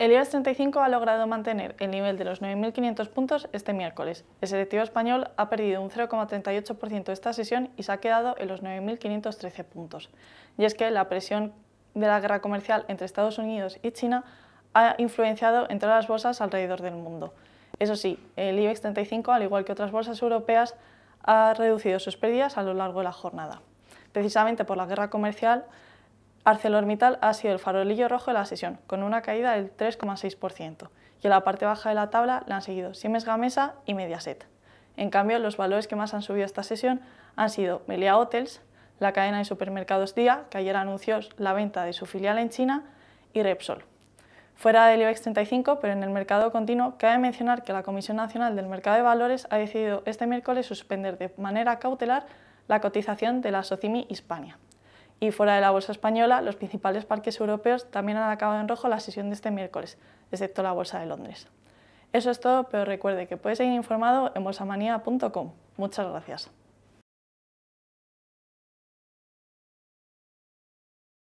El IBEX 35 ha logrado mantener el nivel de los 9.500 puntos este miércoles. El selectivo español ha perdido un 0,38% esta sesión y se ha quedado en los 9.513 puntos. Y es que la presión de la guerra comercial entre Estados Unidos y China ha influenciado en todas las bolsas alrededor del mundo. Eso sí, el IBEX 35, al igual que otras bolsas europeas, ha reducido sus pérdidas a lo largo de la jornada. Precisamente por la guerra comercial, ArcelorMittal ha sido el farolillo rojo de la sesión, con una caída del 3,6%, y en la parte baja de la tabla le han seguido Siemens Gamesa y Mediaset. En cambio, los valores que más han subido esta sesión han sido Melia Hotels, la cadena de supermercados Día, que ayer anunció la venta de su filial en China, y Repsol. Fuera del IBEX 35, pero en el mercado continuo, cabe mencionar que la Comisión Nacional del Mercado de Valores ha decidido este miércoles suspender de manera cautelar la cotización de la Socimi Hispania. Y fuera de la bolsa española, los principales parques europeos también han acabado en rojo la sesión de este miércoles, excepto la bolsa de Londres. Eso es todo, pero recuerde que puede seguir informado en bolsamanía.com. Muchas gracias.